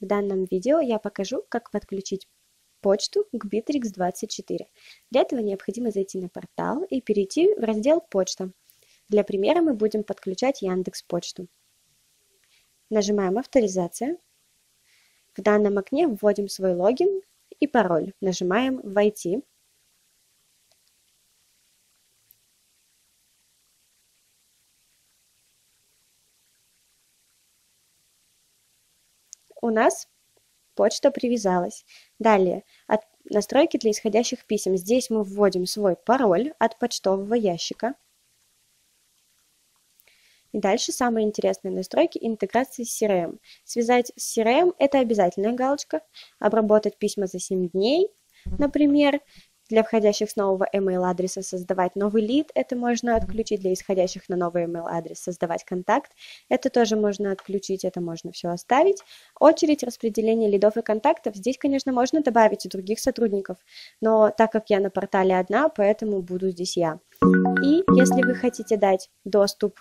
В данном видео я покажу, как подключить почту к Bittrex24. Для этого необходимо зайти на портал и перейти в раздел «Почта». Для примера мы будем подключать Яндекс Почту. Нажимаем «Авторизация». В данном окне вводим свой логин и пароль. Нажимаем «Войти». У нас почта привязалась. Далее, от настройки для исходящих писем. Здесь мы вводим свой пароль от почтового ящика. И дальше самые интересные настройки интеграции с CRM. Связать с CRM – это обязательная галочка. Обработать письма за 7 дней, например для входящих с нового email адреса создавать новый лид, это можно отключить для исходящих на новый email адрес, создавать контакт, это тоже можно отключить, это можно все оставить. Очередь распределения лидов и контактов, здесь, конечно, можно добавить и других сотрудников, но так как я на портале одна, поэтому буду здесь я. И если вы хотите дать доступ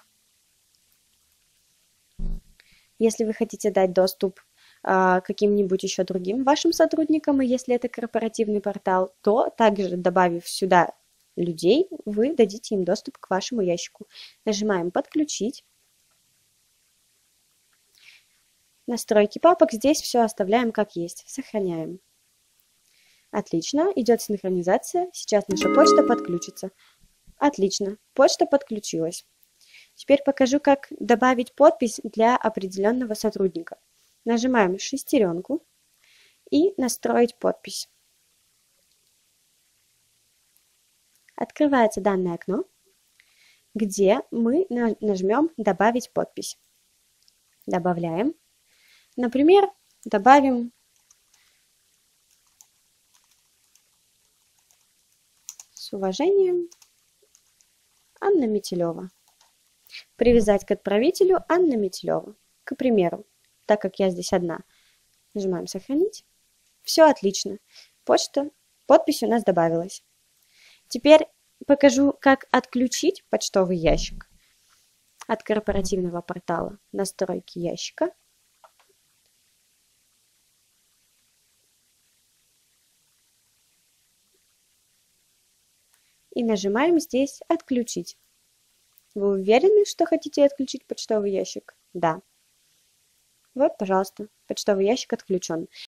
если вы хотите дать доступ каким-нибудь еще другим вашим сотрудникам, и если это корпоративный портал, то также добавив сюда людей, вы дадите им доступ к вашему ящику. Нажимаем «Подключить». Настройки папок. Здесь все оставляем как есть. Сохраняем. Отлично. Идет синхронизация. Сейчас наша почта подключится. Отлично. Почта подключилась. Теперь покажу, как добавить подпись для определенного сотрудника. Нажимаем шестеренку и настроить подпись. Открывается данное окно, где мы нажмем «Добавить подпись». Добавляем. Например, добавим с уважением Анна Метелева. Привязать к отправителю Анна Метелева. К примеру, так как я здесь одна. Нажимаем «Сохранить». Все отлично. Почта, подпись у нас добавилась. Теперь покажу, как отключить почтовый ящик от корпоративного портала. Настройки ящика. И нажимаем здесь «Отключить». Вы уверены, что хотите отключить почтовый ящик? Да. Вот, пожалуйста, почтовый ящик отключен.